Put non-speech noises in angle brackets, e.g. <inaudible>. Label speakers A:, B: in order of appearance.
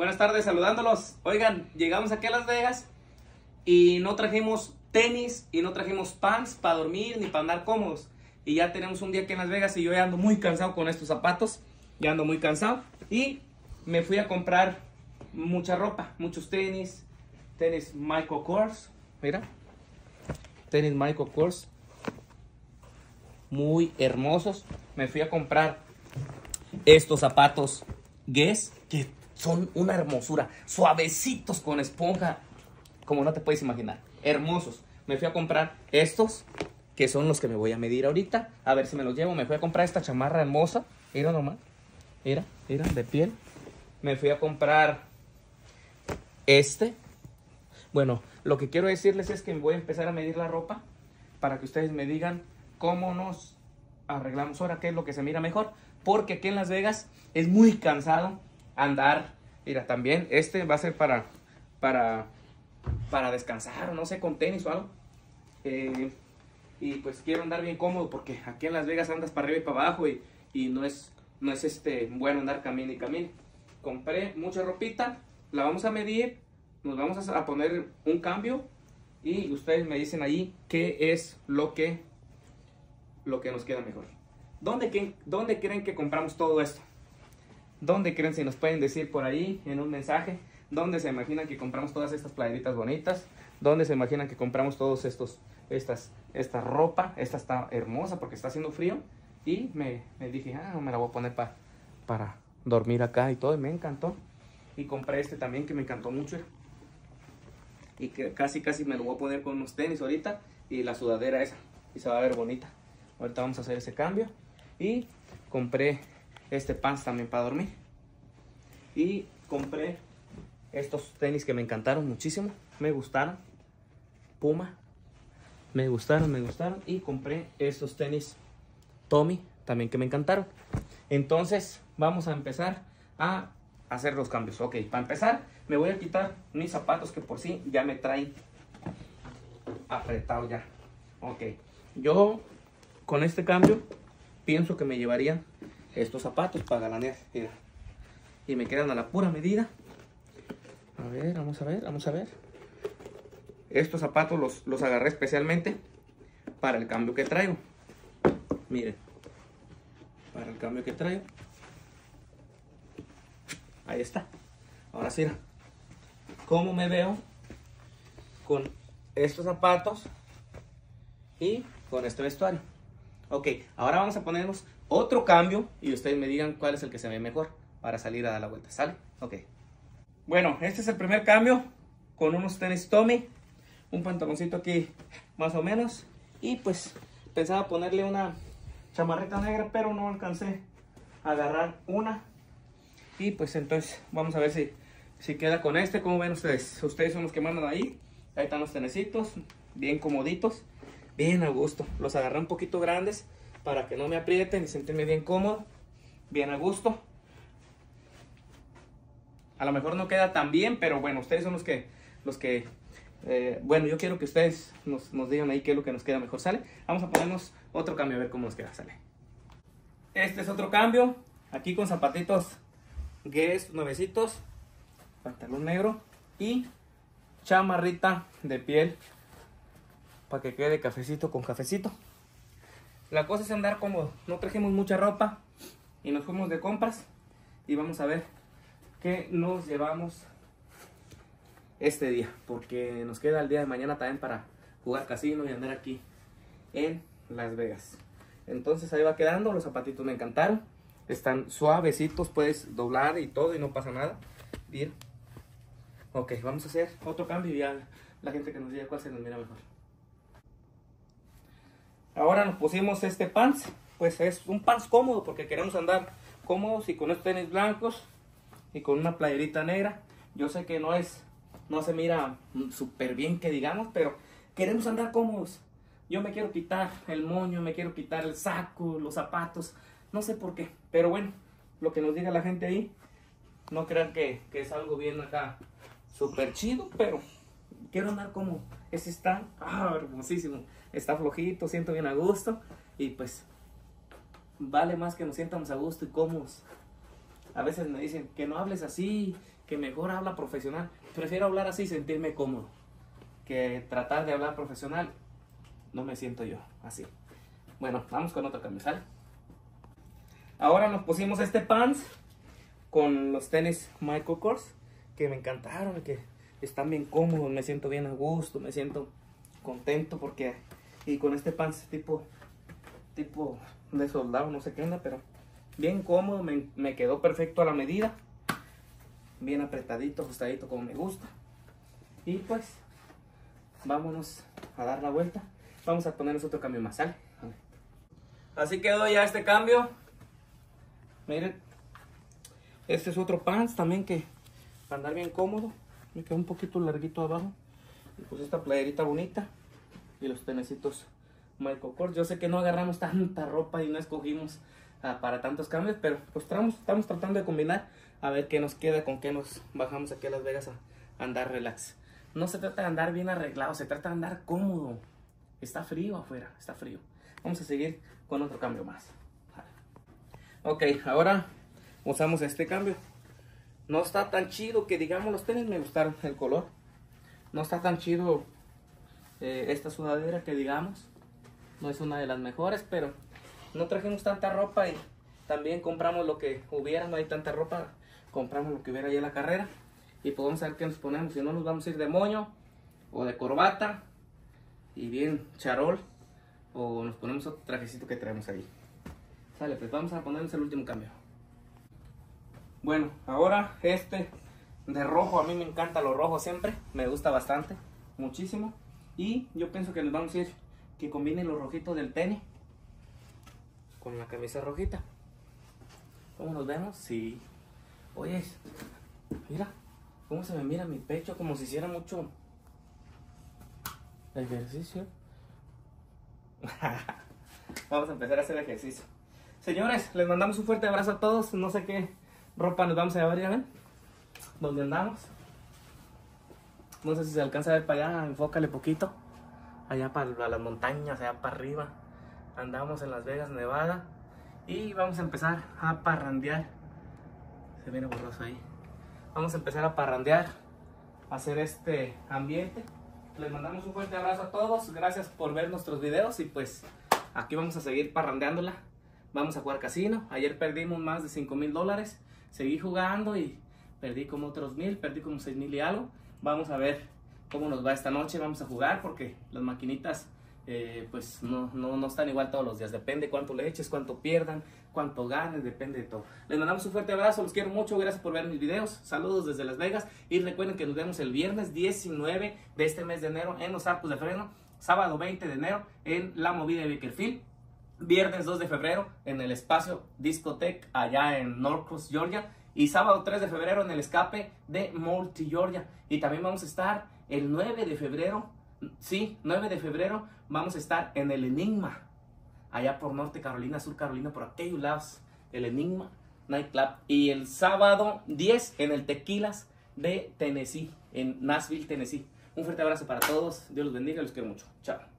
A: Buenas tardes, saludándolos. Oigan, llegamos aquí a Las Vegas y no trajimos tenis y no trajimos pants para dormir ni para andar cómodos. Y ya tenemos un día aquí en Las Vegas y yo ya ando muy cansado con estos zapatos. Ya ando muy cansado. Y me fui a comprar mucha ropa, muchos tenis. Tenis Michael Kors. Mira. Tenis Michael Kors. Muy hermosos. Me fui a comprar estos zapatos Guess que son una hermosura. Suavecitos con esponja. Como no te puedes imaginar. Hermosos. Me fui a comprar estos que son los que me voy a medir ahorita. A ver si me los llevo. Me fui a comprar esta chamarra hermosa. Mira nomás. Mira, mira, de piel. Me fui a comprar este. Bueno, lo que quiero decirles es que voy a empezar a medir la ropa para que ustedes me digan cómo nos arreglamos ahora, qué es lo que se mira mejor. Porque aquí en Las Vegas es muy cansado andar. Mira, también este va a ser para, para, para descansar, no sé, con tenis o algo. Eh, y pues quiero andar bien cómodo porque aquí en Las Vegas andas para arriba y para abajo y, y no es, no es este, bueno andar camino y camino. Compré mucha ropita, la vamos a medir, nos vamos a poner un cambio y ustedes me dicen ahí qué es lo que, lo que nos queda mejor. ¿Dónde, ¿Dónde creen que compramos todo esto? ¿Dónde creen si nos pueden decir por ahí en un mensaje? ¿Dónde se imaginan que compramos todas estas playeritas bonitas? ¿Dónde se imaginan que compramos todos estos, estas, esta ropa? Esta está hermosa porque está haciendo frío. Y me, me dije, ah, me la voy a poner pa, para dormir acá y todo. Y me encantó. Y compré este también que me encantó mucho. Y que casi, casi me lo voy a poner con unos tenis ahorita. Y la sudadera esa. Y se va a ver bonita. Ahorita vamos a hacer ese cambio. Y compré este pants también para dormir. Y compré estos tenis que me encantaron muchísimo. Me gustaron. Puma. Me gustaron, me gustaron. Y compré estos tenis Tommy también que me encantaron. Entonces vamos a empezar a hacer los cambios. Ok, para empezar me voy a quitar mis zapatos que por sí ya me traen apretado ya. Ok, yo con este cambio pienso que me llevaría estos zapatos para galanear. Mira. Y me quedan a la pura medida. A ver, vamos a ver, vamos a ver. Estos zapatos los, los agarré especialmente para el cambio que traigo. Miren. Para el cambio que traigo. Ahí está. Ahora sí. ¿Cómo me veo con estos zapatos y con este vestuario? Ok, ahora vamos a ponernos otro cambio y ustedes me digan cuál es el que se ve mejor para salir a dar la vuelta. ¿Sale? Ok. Bueno, este es el primer cambio con unos tenis Tommy. Un pantaloncito aquí más o menos. Y pues pensaba ponerle una chamarrita negra, pero no alcancé a agarrar una. Y pues entonces vamos a ver si, si queda con este. como ven ustedes? Ustedes son los que mandan ahí. Ahí están los tenecitos, bien comoditos, bien a gusto. Los agarré un poquito grandes para que no me aprieten y sentirme bien cómodo, bien a gusto. A lo mejor no queda tan bien, pero bueno, ustedes son los que, los que eh, bueno, yo quiero que ustedes nos, nos, digan ahí qué es lo que nos queda mejor, ¿sale? Vamos a ponernos otro cambio a ver cómo nos queda, ¿sale? Este es otro cambio, aquí con zapatitos Guess nuevecitos, pantalón negro y chamarrita de piel para que quede cafecito con cafecito. La cosa es andar cómodo, no trajimos mucha ropa y nos fuimos de compras y vamos a ver qué nos llevamos este día, porque nos queda el día de mañana también para jugar casino y andar aquí en Las Vegas. Entonces ahí va quedando, los zapatitos me encantaron, están suavecitos, puedes doblar y todo y no pasa nada. Bien. Ok, vamos a hacer otro cambio y ya la gente que nos diga cuál se nos mira mejor. Ahora nos pusimos este pants, pues es un pants cómodo porque queremos andar cómodos y con estos tenis blancos y con una playerita negra. Yo sé que no es no se mira súper bien que digamos, pero queremos andar cómodos. Yo me quiero quitar el moño, me quiero quitar el saco, los zapatos, no sé por qué, pero bueno, lo que nos diga la gente ahí, no crean que, es algo bien acá súper chido, pero quiero andar como, ese está ah, hermosísimo, está flojito, siento bien a gusto y pues vale más que nos sientamos a gusto y cómodos A veces me dicen que no hables así, que mejor habla profesional. Prefiero hablar así y sentirme cómodo que tratar de hablar profesional. No me siento yo así. Bueno, vamos con otro cambio, ¿sale? Ahora nos pusimos este pants con los tenis Michael Kors que me encantaron, que están bien cómodos, me siento bien a gusto, me siento contento porque y con este pants tipo tipo de soldado, no sé qué onda, pero bien cómodo, me, me quedó perfecto a la medida, bien apretadito, ajustadito como me gusta. Y pues vámonos a dar la vuelta. Vamos a ponernos otro cambio más, ¿sale? Así quedó ya este cambio. Miren, este es otro pants también que para andar bien cómodo. Me quedó un poquito larguito abajo. Y pues esta playerita bonita. Y los tenecitos Michael Kors. Yo sé que no agarramos tanta ropa y no escogimos ah, para tantos cambios. Pero pues estamos, estamos tratando de combinar. A ver qué nos queda, con qué nos bajamos aquí a Las Vegas a andar relax. No se trata de andar bien arreglado, se trata de andar cómodo. Está frío afuera, está frío. Vamos a seguir con otro cambio más. Ok, ahora usamos este cambio. No está tan chido que digamos los tenis me gustaron el color. No está tan chido eh, esta sudadera que digamos. No es una de las mejores, pero no trajimos tanta ropa y también compramos lo que hubiera. No hay tanta ropa, compramos lo que hubiera ahí en la carrera. Y podemos ver qué nos ponemos. Si no, nos vamos a ir de moño o de corbata y bien charol. O nos ponemos otro trajecito que traemos ahí. Sale, pues vamos a ponernos el último cambio. Bueno, ahora este de rojo. A mí me encanta lo rojo siempre. Me gusta bastante. Muchísimo. Y yo pienso que nos vamos a ir que combine los rojitos del tenis con la camisa rojita. ¿Cómo nos vemos? Sí. Oye, mira. ¿Cómo se me mira mi pecho? Como si hiciera mucho ejercicio. <laughs> Vamos a empezar a hacer ejercicio. Señores, les mandamos un fuerte abrazo a todos. No sé qué ropa nos vamos a llevar, ven. ¿Dónde andamos? No sé si se alcanza a ver para allá. Enfócale poquito. Allá para las montañas, allá para arriba. Andamos en Las Vegas, Nevada. Y vamos a empezar a parrandear. Se viene borroso ahí. Vamos a empezar a parrandear, hacer este ambiente. Les mandamos un fuerte abrazo a todos. Gracias por ver nuestros videos y pues aquí vamos a seguir parrandeándola. Vamos a jugar casino. Ayer perdimos más de 5 mil dólares. Seguí jugando y perdí como otros mil, perdí como 6 mil y algo. Vamos a ver cómo nos va esta noche. Vamos a jugar porque las maquinitas eh, pues no, no, no, están igual todos los días. Depende cuánto le eches, cuánto pierdan, cuánto ganes, depende de todo. Les mandamos un fuerte abrazo, los quiero mucho, gracias por ver mis videos. Saludos desde Las Vegas y recuerden que nos vemos el viernes 19 de este mes de enero en los arcos de freno, sábado 20 de enero en la movida de Bakerfield. Viernes 2 de febrero en el espacio Discotech allá en Norcross, Georgia. Y sábado 3 de febrero en el escape de Multi, Georgia. Y también vamos a estar el 9 de febrero Sí, 9 de febrero vamos a estar en el Enigma, allá por Norte Carolina, Sur Carolina, por aquellos lados, el Enigma Nightclub. Y el sábado 10 en el Tequilas de Tennessee, en Nashville, Tennessee. Un fuerte abrazo para todos, Dios los bendiga, los quiero mucho. Chao.